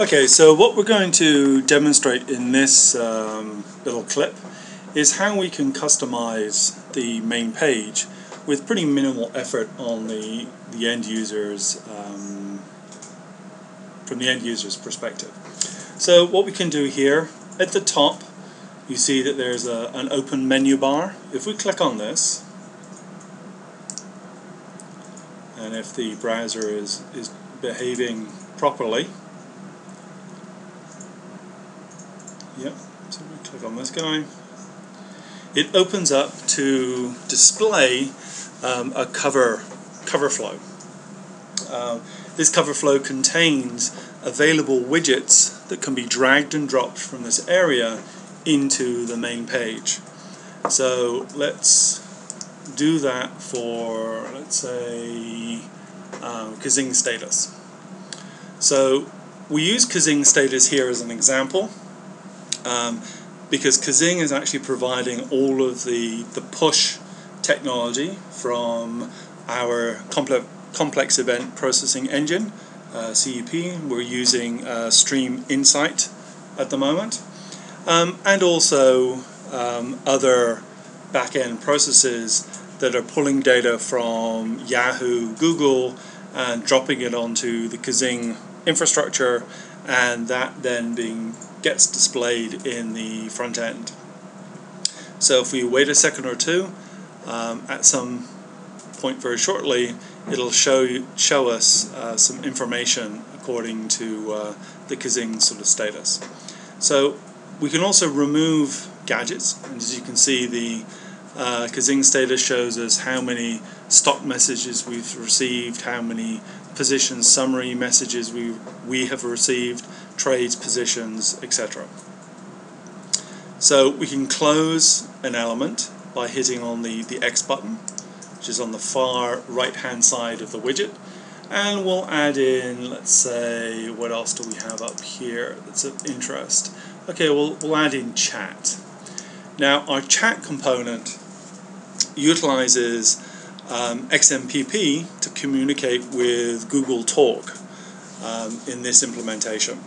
Okay, so what we're going to demonstrate in this um, little clip is how we can customize the main page with pretty minimal effort on the, the end user's um, from the end user's perspective. So what we can do here at the top you see that there's a, an open menu bar. If we click on this and if the browser is, is behaving properly Yep, so we click on this guy. It opens up to display um, a cover cover flow. Uh, this cover flow contains available widgets that can be dragged and dropped from this area into the main page. So let's do that for, let's say, um, Kaazing status. So we use Kaazing status here as an example um, because Kaazing is actually providing all of the, the push technology from our complex, complex event processing engine, uh, CEP. We're using uh, Stream Insight at the moment, um, and also um, other back-end processes that are pulling data from Yahoo, Google, and dropping it onto the Kaazing infrastructure, and that then being gets displayed in the front end. So if we wait a second or two, um, at some point very shortly, it'll show you, show us uh, some information according to uh, the Kaazing sort of status. So we can also remove gadgets, and as you can see, the uh, Kaazing status shows us how many stock messages we've received, how many position summary messages we, we have received, trades, positions, etc. So we can close an element by hitting on the, the X button, which is on the far right hand side of the widget. And we'll add in, let's say, what else do we have up here that's of interest? Okay, we'll, we'll add in chat. Now, our chat component utilizes um, XMPP to communicate with Google Talk um, in this implementation.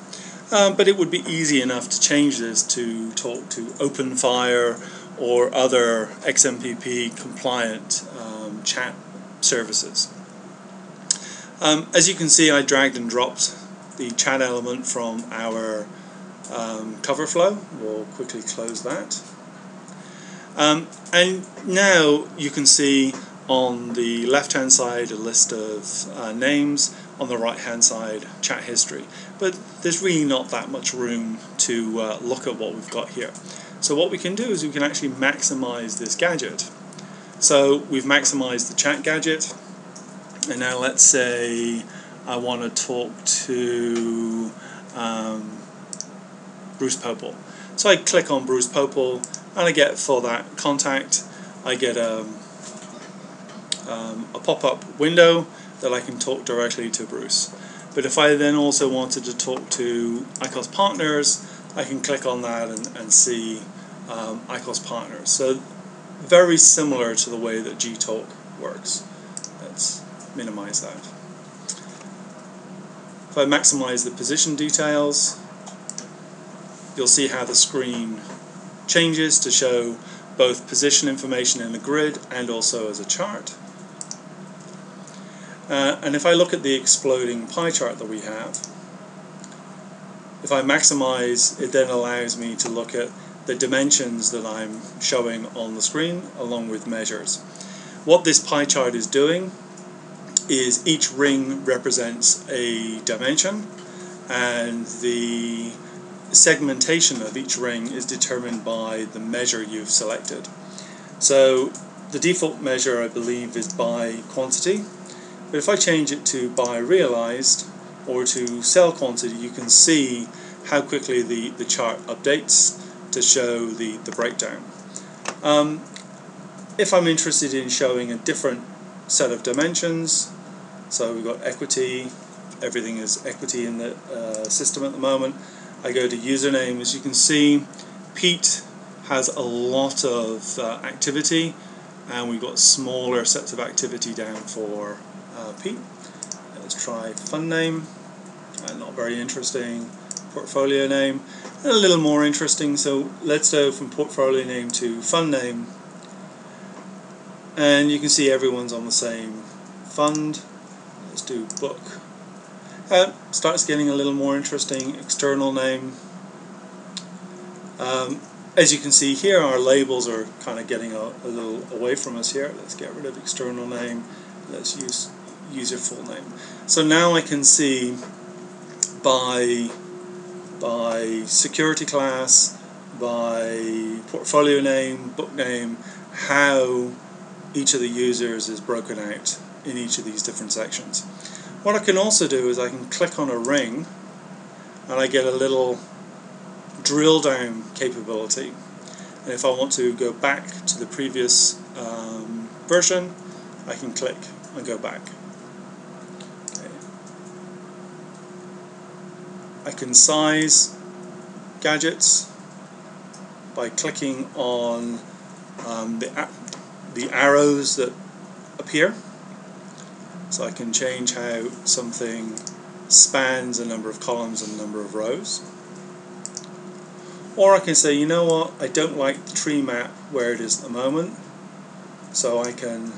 Um, but it would be easy enough to change this to talk to OpenFire or other XMPP compliant um, chat services. Um, as you can see, I dragged and dropped the chat element from our um, cover flow. We'll quickly close that. Um, and now you can see on the left hand side a list of uh, names, on the right hand side chat history. But there's really not that much room to uh, look at what we've got here. So what we can do is we can actually maximize this gadget. So we've maximized the chat gadget and now let's say I want to talk to um, Bruce Popel. So I click on Bruce Popel and I get for that contact I get a, um, um, a pop-up window that I can talk directly to Bruce. But if I then also wanted to talk to Eikos partners, I can click on that and, and see um, Eikos partners. So very similar to the way that Gtalk works. Let's minimize that. If I maximize the position details, you'll see how the screen changes to show both position information in the grid and also as a chart. Uh, and if I look at the exploding pie chart that we have, if I maximize, it then allows me to look at the dimensions that I'm showing on the screen along with measures. What this pie chart is doing is each ring represents a dimension and the segmentation of each ring is determined by the measure you've selected. So the default measure I believe is by quantity but if I change it to buy realized or to sell quantity, you can see how quickly the, the chart updates to show the, the breakdown. Um, if I'm interested in showing a different set of dimensions, so we've got equity, everything is equity in the uh, system at the moment. I go to username, as you can see, Pete has a lot of uh, activity and we've got smaller sets of activity down for uh, Pete. Let's try fun name. Uh, not very interesting. portfolio name, a little more interesting. So let's go from portfolio name to fund name, and you can see everyone's on the same fund. Let's do book. Uh, starts getting a little more interesting. External name. Um, as you can see here, our labels are kind of getting a, a, little away from us here. Let's get rid of external name. Let's use user full name. So now I can see by by security class, by portfolio name, book name, how each of the users is broken out in each of these different sections. What I can also do is I can click on a ring and I get a little drill down capability. And if I want to go back to the previous um, version, I can click and go back. I can size gadgets by clicking on um, the, the arrows that appear. So I can change how something spans a number of columns and a number of rows. Or I can say, you know what, I don't like the tree map where it is at the moment, so I can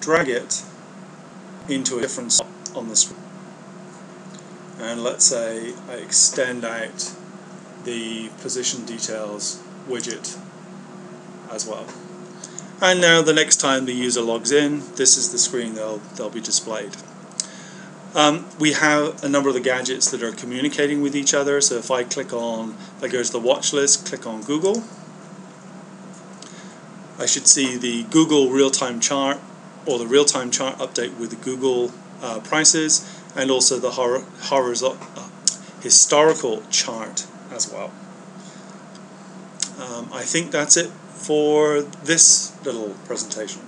drag it into a different spot on the screen. And let's say I extend out the position details widget as well. And now the next time the user logs in, this is the screen they'll, they'll be displayed. Um, we have a number of the gadgets that are communicating with each other. So if I click on, if I go to the watch list, click on Google, I should see the Google real-time chart or the real-time chart update with the Google uh, prices and also the hor uh, historical chart as well. Um, I think that's it for this little presentation.